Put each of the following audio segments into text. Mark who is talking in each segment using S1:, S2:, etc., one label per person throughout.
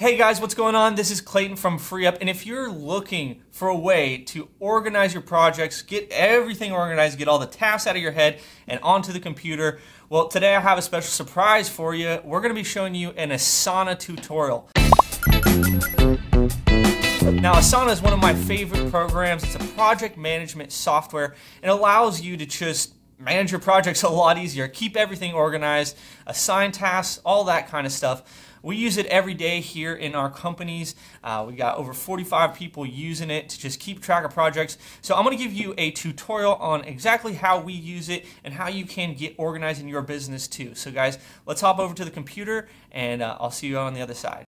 S1: Hey guys, what's going on? This is Clayton from FreeUp, and if you're looking for a way to organize your projects, get everything organized, get all the tasks out of your head and onto the computer, well, today I have a special surprise for you. We're going to be showing you an Asana tutorial. Now, Asana is one of my favorite programs. It's a project management software and allows you to just manage your projects a lot easier, keep everything organized, assign tasks, all that kind of stuff. We use it every day here in our companies. Uh, we got over 45 people using it to just keep track of projects. So I'm going to give you a tutorial on exactly how we use it and how you can get organized in your business too. So guys, let's hop over to the computer and uh, I'll see you on the other side.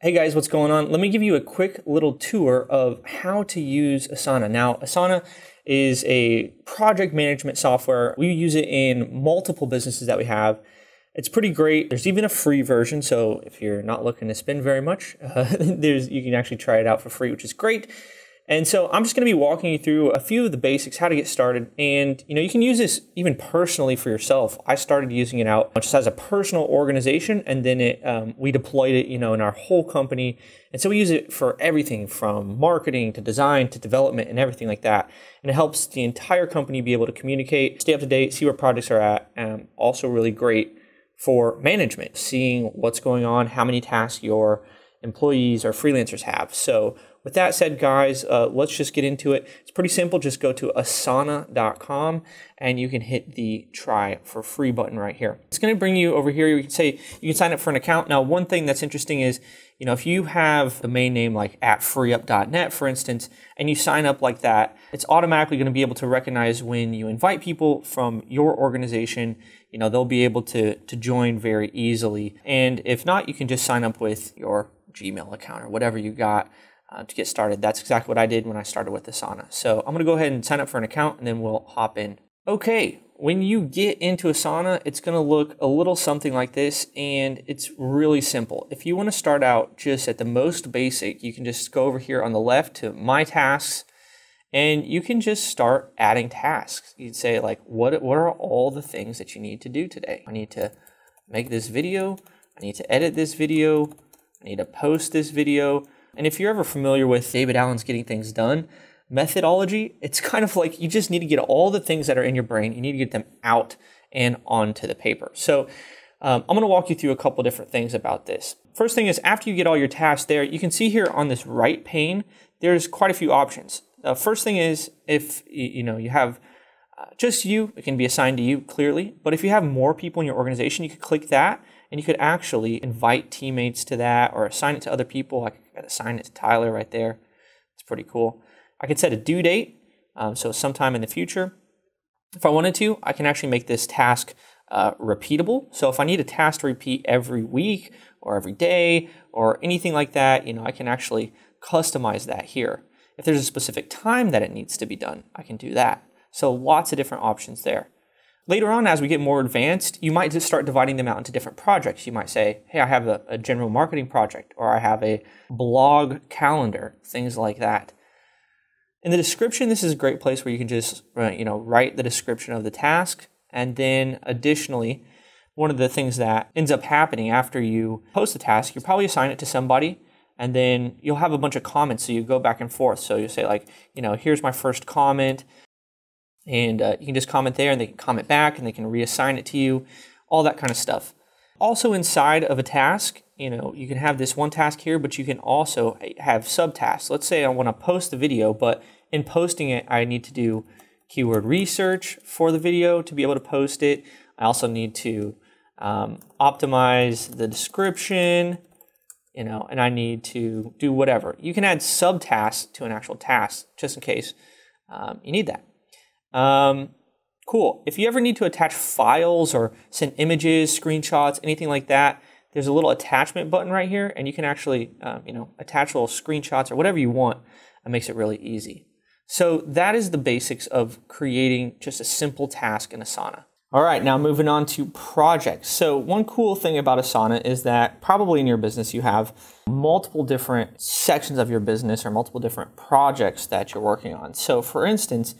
S1: Hey guys, what's going on? Let me give you a quick little tour of how to use Asana. Now, Asana is a project management software. We use it in multiple businesses that we have. It's pretty great. There's even a free version, so if you're not looking to spend very much, uh, there's you can actually try it out for free, which is great. And so I'm just going to be walking you through a few of the basics, how to get started. And you know, you can use this even personally for yourself. I started using it out just as a personal organization, and then it um, we deployed it, you know, in our whole company. And so we use it for everything from marketing to design to development and everything like that. And it helps the entire company be able to communicate, stay up to date, see where projects are at. And also really great for management, seeing what's going on, how many tasks your employees or freelancers have. So, with that said, guys, uh, let's just get into it. It's pretty simple. Just go to asana.com and you can hit the try for free button right here. It's going to bring you over here. You can say you can sign up for an account. Now, one thing that's interesting is, you know, if you have the main name like at freeup.net, for instance, and you sign up like that, it's automatically going to be able to recognize when you invite people from your organization you know, they'll be able to, to join very easily. And if not, you can just sign up with your Gmail account or whatever you got uh, to get started. That's exactly what I did when I started with Asana. So I'm going to go ahead and sign up for an account and then we'll hop in. Okay, when you get into Asana, it's going to look a little something like this and it's really simple. If you want to start out just at the most basic, you can just go over here on the left to My Tasks and you can just start adding tasks. You'd say like, what, what are all the things that you need to do today? I need to make this video. I need to edit this video. I need to post this video. And if you're ever familiar with David Allen's Getting Things Done methodology, it's kind of like you just need to get all the things that are in your brain, you need to get them out and onto the paper. So um, I'm going to walk you through a couple different things about this. First thing is after you get all your tasks there, you can see here on this right pane, there's quite a few options. The first thing is if you know you have uh, just you, it can be assigned to you clearly. But if you have more people in your organization, you could click that and you could actually invite teammates to that or assign it to other people. I could assign it to Tyler right there. It's pretty cool. I could set a due date, um, so sometime in the future. If I wanted to, I can actually make this task uh, repeatable. So if I need a task to repeat every week or every day or anything like that, you know, I can actually customize that here. If there's a specific time that it needs to be done, I can do that. So lots of different options there. Later on, as we get more advanced, you might just start dividing them out into different projects. You might say, hey, I have a, a general marketing project, or I have a blog calendar, things like that. In the description, this is a great place where you can just uh, you know write the description of the task, and then additionally, one of the things that ends up happening after you post the task, you probably assign it to somebody and then you'll have a bunch of comments so you go back and forth so you say like you know here's my first comment and uh, you can just comment there and they can comment back and they can reassign it to you all that kind of stuff also inside of a task you know you can have this one task here but you can also have subtasks let's say i want to post the video but in posting it i need to do keyword research for the video to be able to post it i also need to um, optimize the description you know, and I need to do whatever. You can add subtasks to an actual task just in case um, you need that. Um, cool. If you ever need to attach files or send images, screenshots, anything like that, there's a little attachment button right here, and you can actually, um, you know, attach little screenshots or whatever you want. It makes it really easy. So that is the basics of creating just a simple task in Asana. All right, now moving on to projects. So, one cool thing about Asana is that probably in your business you have multiple different sections of your business or multiple different projects that you're working on. So, for instance,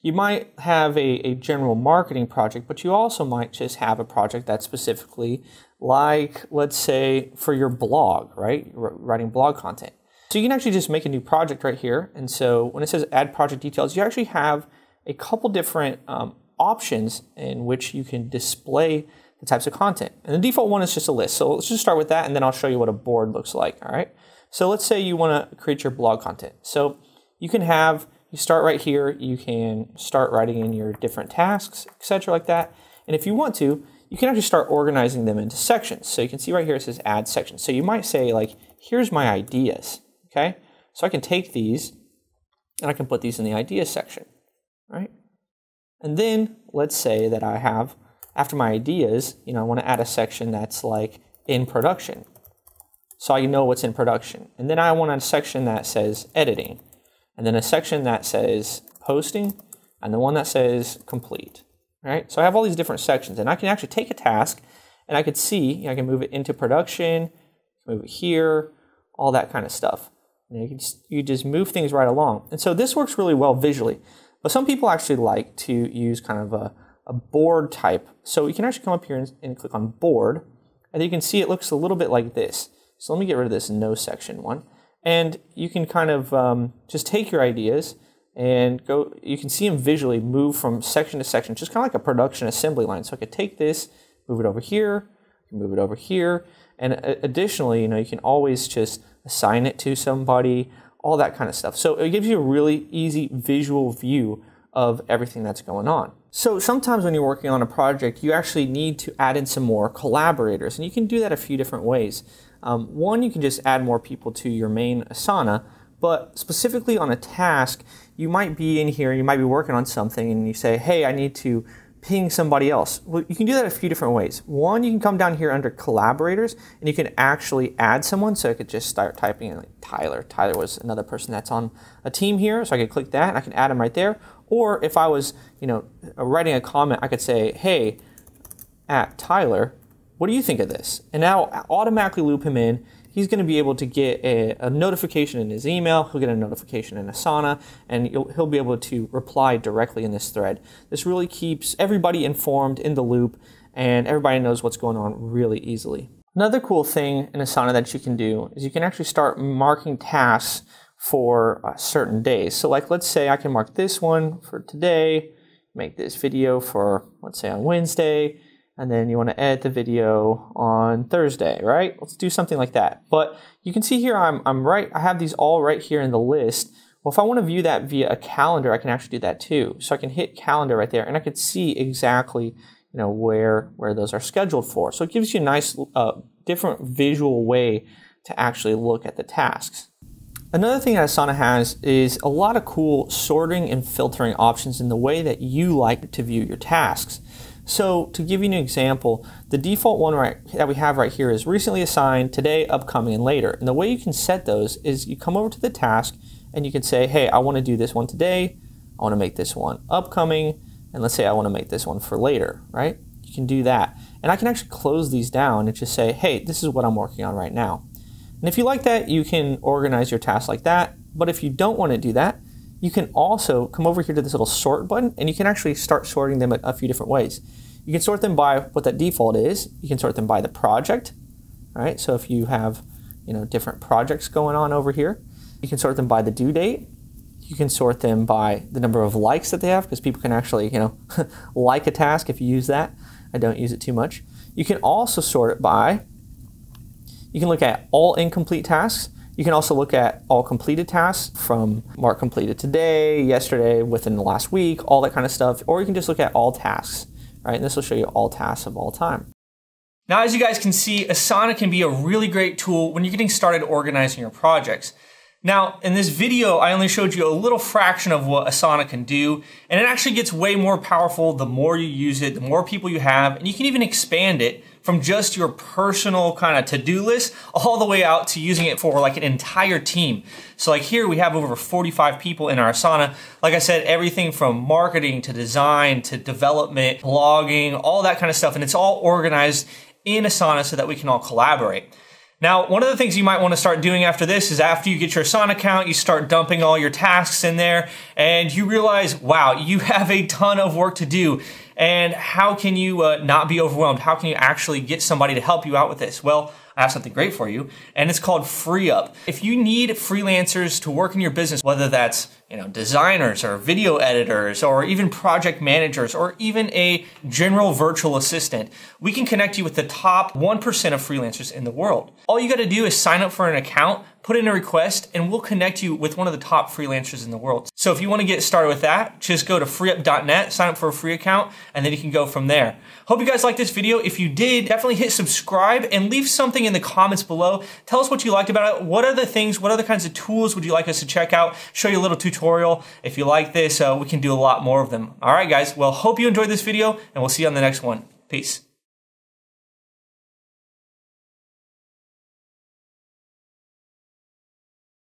S1: you might have a, a general marketing project, but you also might just have a project that's specifically like let's say for your blog, right? writing blog content. So you can actually just make a new project right here. And so when it says add project details, you actually have a couple different um, options in which you can display the types of content. And the default one is just a list. So let's just start with that and then I'll show you what a board looks like, all right? So let's say you want to create your blog content. So you can have, you start right here, you can start writing in your different tasks, etc., like that. And if you want to, you can actually start organizing them into sections. So you can see right here it says add sections. So you might say like, here's my ideas, okay? So I can take these and I can put these in the ideas section, right? And then let's say that I have, after my ideas, you know, I want to add a section that's like in production. So I know what's in production. And then I want a section that says editing. And then a section that says posting, and the one that says complete right? So I have all these different sections, and I can actually take a task, and I could see, I can move it into production, move it here, all that kind of stuff. You, just, you just move things right along. And so this works really well visually. But some people actually like to use kind of a, a board type. So you can actually come up here and, and click on board, and you can see it looks a little bit like this. So let me get rid of this no section one. And you can kind of um, just take your ideas and go you can see them visually move from section to section just kind of like a production assembly line. So i could take this move it over here move it over here. And additionally you know you can always just assign it to somebody all that kind of stuff. So it gives you a really easy visual view of everything that's going on. So sometimes when you're working on a project you actually need to add in some more collaborators and you can do that a few different ways um, one you can just add more people to your main asana but specifically on a task, you might be in here, you might be working on something, and you say, hey, I need to ping somebody else. Well, you can do that a few different ways. One, you can come down here under collaborators, and you can actually add someone. So I could just start typing in like Tyler. Tyler was another person that's on a team here, so I could click that, and I can add him right there. Or if I was, you know, writing a comment, I could say, hey, at Tyler, what do you think of this? And now automatically loop him in he's going to be able to get a, a, notification in his email, he'll get a notification in Asana, and he'll, he'll be able to reply directly in this thread. This really keeps everybody informed in the loop, and everybody knows what's going on really easily. Another cool thing in Asana that you can do is you can actually start marking tasks for uh, certain days. So like let's say I can mark this one for today, make this video for let's say on Wednesday, and then you want to edit the video on Thursday, right? Let's do something like that. But you can see here I'm, I'm right, I have these all right here in the list. Well, if I want to view that via a calendar, I can actually do that too. So I can hit calendar right there and I can see exactly you know, where, where those are scheduled for. So it gives you a nice, uh, different visual way to actually look at the tasks. Another thing that Asana has is a lot of cool sorting and filtering options in the way that you like to view your tasks. So to give you an example, the default one right, that we have right here is recently assigned, today, upcoming, and later. And the way you can set those is you come over to the task and you can say, hey, I want to do this one today, I want to make this one upcoming, and let's say I want to make this one for later, right? You can do that. And I can actually close these down and just say, hey, this is what I'm working on right now. And if you like that, you can organize your tasks like that. But if you don't want to do that, you can also come over here to this little sort button and you can actually start sorting them a few different ways. You can sort them by what that default is. You can sort them by the project, right? So if you have, you know, different projects going on over here, you can sort them by the due date. You can sort them by the number of likes that they have because people can actually, you know, like a task if you use that. I don't use it too much. You can also sort it by, you can look at all incomplete tasks you can also look at all completed tasks from mark completed today, yesterday, within the last week, all that kind of stuff. Or you can just look at all tasks, right? And this will show you all tasks of all time.
S2: Now, as you guys can see, Asana can be a really great tool when you're getting started organizing your projects. Now, in this video, I only showed you a little fraction of what Asana can do, and it actually gets way more powerful the more you use it, the more people you have, and you can even expand it from just your personal kind of to-do list all the way out to using it for like an entire team. So like here we have over 45 people in our Asana. Like I said, everything from marketing to design to development, blogging, all that kind of stuff. And it's all organized in Asana so that we can all collaborate. Now, one of the things you might want to start doing after this is after you get your Asana account, you start dumping all your tasks in there and you realize, wow, you have a ton of work to do. And how can you uh, not be overwhelmed? How can you actually get somebody to help you out with this? Well, I have something great for you, and it's called FreeUp. If you need freelancers to work in your business, whether that's you know designers or video editors or even project managers or even a general virtual assistant, we can connect you with the top 1% of freelancers in the world. All you got to do is sign up for an account put in a request and we'll connect you with one of the top freelancers in the world. So if you want to get started with that, just go to freeup.net, sign up for a free account, and then you can go from there. Hope you guys liked this video. If you did, definitely hit subscribe and leave something in the comments below. Tell us what you liked about it. What are the things, what other kinds of tools would you like us to check out? Show you a little tutorial. If you like this, uh, we can do a lot more of them. All right, guys. Well, hope you enjoyed this video and we'll see you on the next one. Peace.